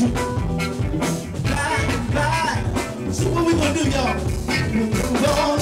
you. and fly. So what we gonna do, y'all? We gonna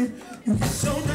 Just